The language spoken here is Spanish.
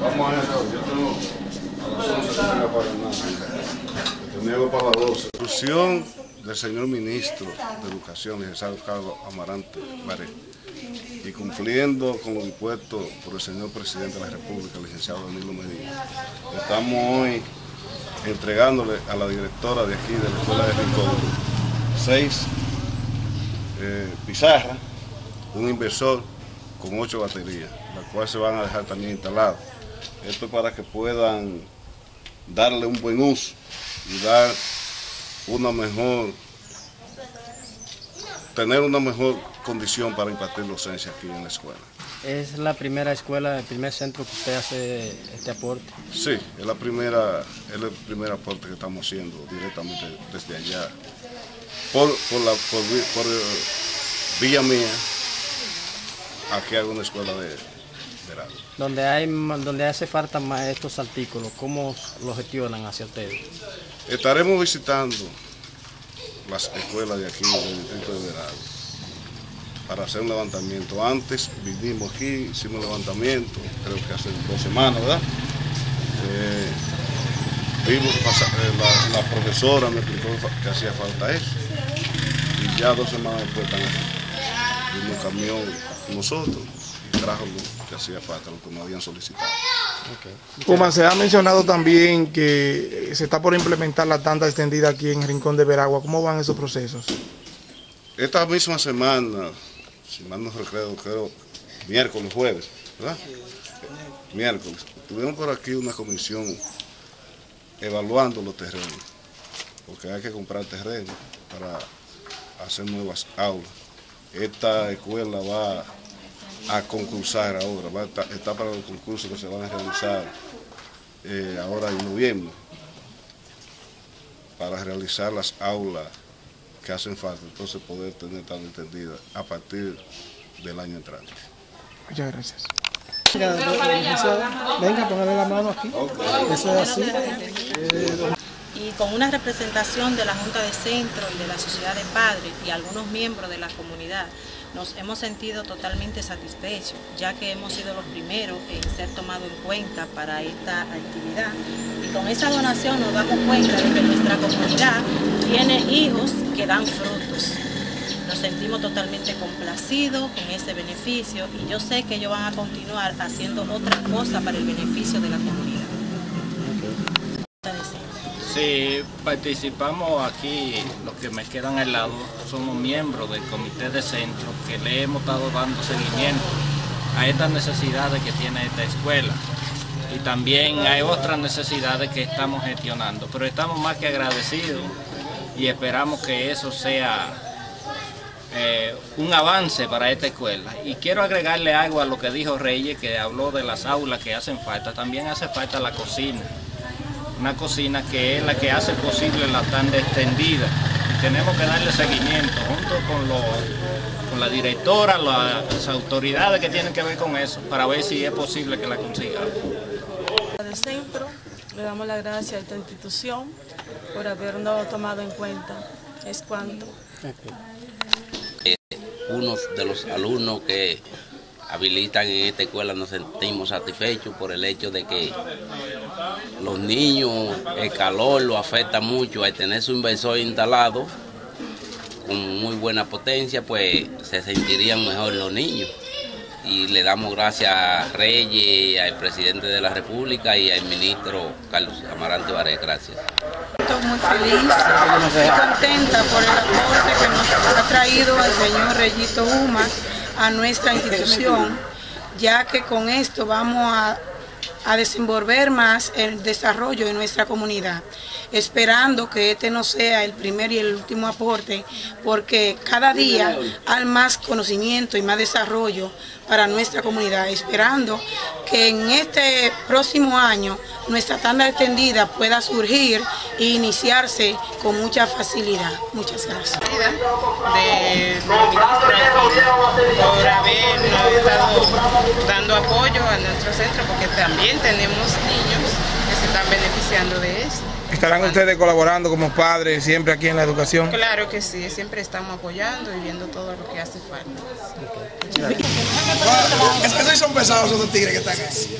Vamos a eso, yo tengo a las 11 que tengo para nada. Tenía para las 12. Instrucción del señor ministro de Educación, licenciado Carlos Amarante Baré, y cumpliendo con lo dispuesto por el señor presidente de la República, licenciado Danilo Medina. Estamos hoy entregándole a la directora de aquí de la Escuela de Rincón seis eh, pizarras, un inversor con ocho baterías, las cuales se van a dejar también instaladas. Esto es para que puedan darle un buen uso y dar una mejor, tener una mejor condición para impartir docencia aquí en la escuela. ¿Es la primera escuela, el primer centro que usted hace este aporte? Sí, es la primera, es el primer aporte que estamos haciendo directamente desde allá. Por, por, la, por, por Villa Mía, aquí hago una escuela de, verano. Donde, hay, donde hace falta más estos artículos, ¿cómo lo gestionan hacia ustedes? Estaremos visitando las escuelas de aquí del distrito de Verano para hacer un levantamiento. Antes vinimos aquí, hicimos un levantamiento, creo que hace dos semanas, ¿verdad? Eh, vimos, eh, la, la, profesora me explicó que hacía falta eso. Y ya dos semanas después están aquí. Camión nosotros y trajo lo que hacía falta, lo que me habían solicitado. Okay. Como se ha mencionado también que se está por implementar la tanda extendida aquí en Rincón de Veragua. ¿Cómo van esos procesos? Esta misma semana, si mal no recuerdo, creo, miércoles, jueves, ¿verdad? Miércoles. Tuvimos por aquí una comisión evaluando los terrenos, porque hay que comprar terreno para hacer nuevas aulas. Esta escuela va a concursar ahora, va a estar, está para los concursos que se van a realizar eh, ahora en noviembre, para realizar las aulas que hacen falta, entonces poder tener tan entendida a partir del año entrante. Muchas gracias. Venga, póngale la mano aquí. Okay. Eso es así. Y con una representación de la Junta de Centro y de la Sociedad de Padres y algunos miembros de la comunidad, nos hemos sentido totalmente satisfechos, ya que hemos sido los primeros en ser tomados en cuenta para esta actividad. Y con esa donación nos damos cuenta de que nuestra comunidad tiene hijos que dan frutos. Nos sentimos totalmente complacidos con ese beneficio y yo sé que ellos van a continuar haciendo otras cosas para el beneficio de la comunidad. Sí, participamos aquí, los que me quedan al lado, somos miembros del comité de centro que le hemos estado dando seguimiento a estas necesidades que tiene esta escuela. Y también hay otras necesidades que estamos gestionando, pero estamos más que agradecidos y esperamos que eso sea eh, un avance para esta escuela. Y quiero agregarle algo a lo que dijo Reyes, que habló de las aulas que hacen falta. También hace falta la cocina. Una cocina que es la que hace posible la tanda extendida. Y tenemos que darle seguimiento junto con, los, con la directora, las autoridades que tienen que ver con eso, para ver si es posible que la consigamos. Del centro, le damos las gracias a esta institución por habernos tomado en cuenta. Es cuanto. Eh, unos de los alumnos que habilitan en esta escuela nos sentimos satisfechos por el hecho de que los niños, el calor lo afecta mucho al tener su inversor instalado con muy buena potencia, pues se sentirían mejor los niños. Y le damos gracias a Reyes, al presidente de la República y al ministro Carlos Amarante Varés. Gracias. Estoy muy feliz y contenta por el aporte que nos ha traído el señor Reyito Uma a nuestra institución, ya que con esto vamos a, a desenvolver más el desarrollo de nuestra comunidad, esperando que este no sea el primer y el último aporte, porque cada día hay más conocimiento y más desarrollo para nuestra comunidad, esperando que en este próximo año nuestra tanda extendida pueda surgir e iniciarse con mucha facilidad. Muchas gracias por haber ¿no? estado dando apoyo a nuestro centro, porque también tenemos niños que se están beneficiando de esto. ¿Estarán ustedes colaborando como padres siempre aquí en la educación? Claro que sí, siempre estamos apoyando y viendo todo lo que hace falta. Okay. Bueno, es, esos son pesados esos tigres que están aquí.